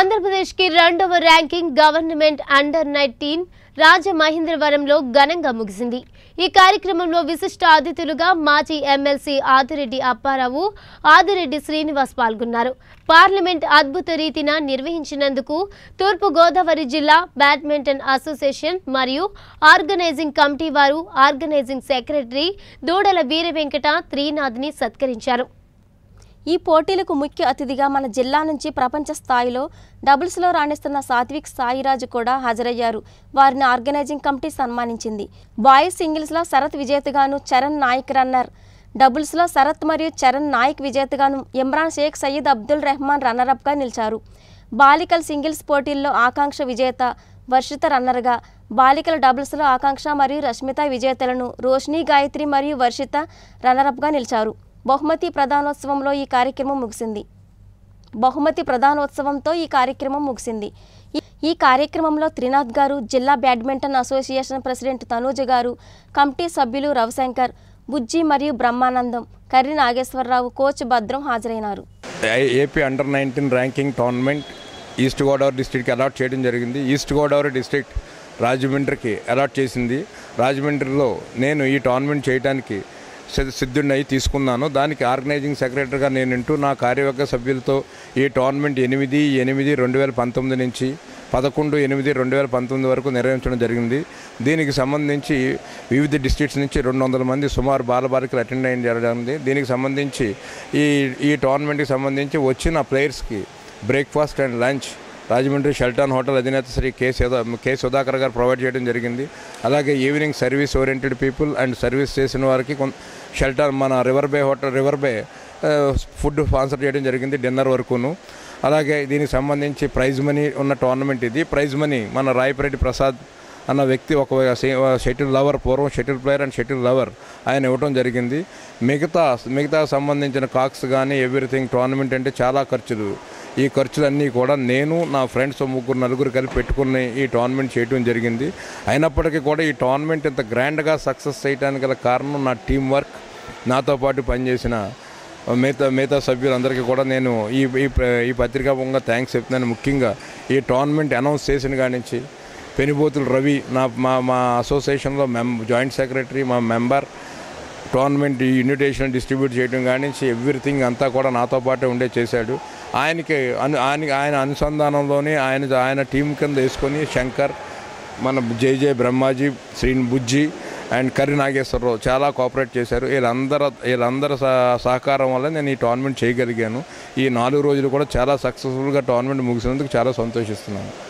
ఆంధ్రప్రదేశ్కి రెండవ ranking government under nineteen రాజమహేంద్రవరంలో ఘనంగా ముగిసింది. ఈ కార్యక్రమంలో విశిష్ట అతిథులుగా మాజీ ఎమ్మెల్సీ ఆదిరెడ్డి అప్పారావు ఆదిరెడ్డి శ్రీనివాస్ పాల్గొన్నారు. పార్లమెంట్ అద్భుత రీతిన నిర్వహించినందుకు తూర్పు గోదావరి జిల్లా బ్యాడ్మింటన్ అసోసియేషన్ మరియు ఆర్గనైజింగ్ కమిటీ వారు ఆర్గనైజింగ్ సెక్రటరీ దూడల వీర వెంకట త్రీనాథ్ని సత్కరించారు. ఈ పోటీలకు ముఖ్య అతిథిగా మన జిల్లా నుంచి ప్రపంచ స్థాయిలో డబుల్స్లో రాణిస్తున్న సాత్విక్ సాయిరాజు కూడా హాజరయ్యారు. వారిని ఆర్గనైజింగ్ కమిటీ సన్మానించింది. బాయ్స్ సింగిల్స్లో శరత్ విజేతగాను చరణ్ నాయక్ రన్నర్. డబుల్స్లో శరత్ మరియు చరణ్ నాయక్ విజేతగాను ఇమ్రాన్ షేక్ సయీద్ అబ్దుల్ రెహమాన్ రన్నరప్గా నిలిచారు. బాలికల సింగిల్స్ పోటీల్లో ఆకాంక్ష విజేత వర్షిత రన్నర్గా బాలికల డబుల్స్లో ఆకాంక్ష మరియు రష్మిత విజేతలను రోష్ని గాయత్రి మరియు వర్షిత రన్నరప్గా నిలిచారు. బహుమతి ప్రధానోత్సవంలో ఈ కార్యక్రమం ముగిసింది. బహుమతి ప్రధానోత్సవంతో ఈ కార్యక్రమం ముగిసింది. ఈ- ఈ కార్యక్రమంలో త్రినాథ్ గారు జిల్లా బ్యాడ్మింటన్ అసోసియేషన్ ప్రెసిడెంట్ తనూజ గారు కమిటీ సభ్యులు రవిశంకర్ బుజ్జి మరియు Brahmanandam Karri Nageswararao coach Bhadram హాజరైనారు. AP under nineteen ranking tournament east Godavari డిస్టిక్కి allot చేయడం జరిగింది. ఈస్ట్ గోదావరి డిస్ట్రిక్ట్ రాజమండ్రికి అలాట్ చేసింది. రాజమండ్రిలో నేను ఈ టోర్నమెంట్ చేయడానికి సిద్ధుడిని తీసుకున్నాను. దానికి ఆర్గనైజింగ్ సెక్రటరీగా నేను ఇంటూ నా కార్యవర్గ సభ్యులతో ఈ టోర్నమెంట్ ఎనిమిది ఎనిమిది రెండు వేల పంతొమ్మిది నుంచి పదకొండు ఎనిమిది రెండు వేల పంతొమ్మిది వరకు నిర్వహించడం జరిగింది. దీనికి సంబంధించి వివిధ డిస్ట్రిక్ట్స్ నుంచి రెండు వందల మంది సుమారు బాలబాలికలు అటెండ్ అయ్యి జరిగింది. దీనికి సంబంధించి ఈ ఈ టోర్నమెంట్కి సంబంధించి వచ్చిన ప్లేయర్స్కి breakfast and lunch Rajahmundry Shelton hotel అధినేత Shri K Sudha K Sudhakar garu provide చేయడం జరిగింది. అలాగే evening service oriented people and service చేసిన వారికి కొన్ షెల్టాన్ మన river bay hotel river bay food sponsor చేయడం జరిగింది డిన్నర్ వరకును. అలాగే దీనికి సంబంధించి ప్రైజ్ మనీ ఉన్న టోర్నమెంట్ ఇది. ప్రైజ్ మనీ మన రాయపరెడ్డి ప్రసాద్ అన్న వ్యక్తి ఒక షటిల్ లవర్ పూర్వం shuttle player and shuttle lover ఆయన ఇవ్వడం జరిగింది. మిగతా మిగతా సంబంధించిన కాక్స్ కానీ ఎవ్రీథింగ్ టోర్నమెంట్ అంటే చాలా ఖర్చులు. ఈ ఖర్చులన్నీ కూడా నేను నా ఫ్రెండ్స్ ముగ్గురు నలుగురు కలిపి పెట్టుకుని ఈ టోర్నమెంట్ చేయడం జరిగింది. అయినప్పటికీ కూడా ఈ టోర్నమెంట్ ఇంత గ్రాండ్గా సక్సెస్ చేయడానికి గల కారణం నా టీం వర్క్ నాతో పాటు పనిచేసిన మిగతా మిగతా సభ్యులందరికీ కూడా నేను ఈ ఈ ప్ర- ఈ పత్రికాపంగా థ్యాంక్స్ చెప్తున్నాను. ముఖ్యంగా ఈ టోర్నమెంట్ అనౌన్స్ చేసిన కాడి నుంచి పెనిబోతులు రవి నా మా మా అసోసియేషన్లో మెం జాయింట్ సెక్రటరీ మా మెంబర్ టోర్నమెంట్ ఇన్విటేషన్ డిస్ట్రిబ్యూట్ చేయడం కానీ ఎవ్రీథింగ్ అంతా కూడా నాతో పాటే ఉండే చేశాడు. ఆయనకి అను ఆయన ఆయన అనుసంధానంలోనే ఆయన ఆయన టీం కింద వేసుకొని శంకర్ మన జై జై బ్రహ్మాజీ శ్రీ బుజ్జి అండ్ కర్రి నాగేశ్వరరావు చాలా కోఆపరేట్ చేశారు. వీళ్ళందరూ వీళ్ళందరి సహ- సహకారం వల్ల నేను ఈ టోర్నమెంట్ చేయగలిగాను. ఈ నాలుగు రోజులు కూడా చాలా సక్సెస్ఫుల్గా టోర్నమెంట్ ముగిసినందుకు చాలా సంతోషిస్తున్నాను.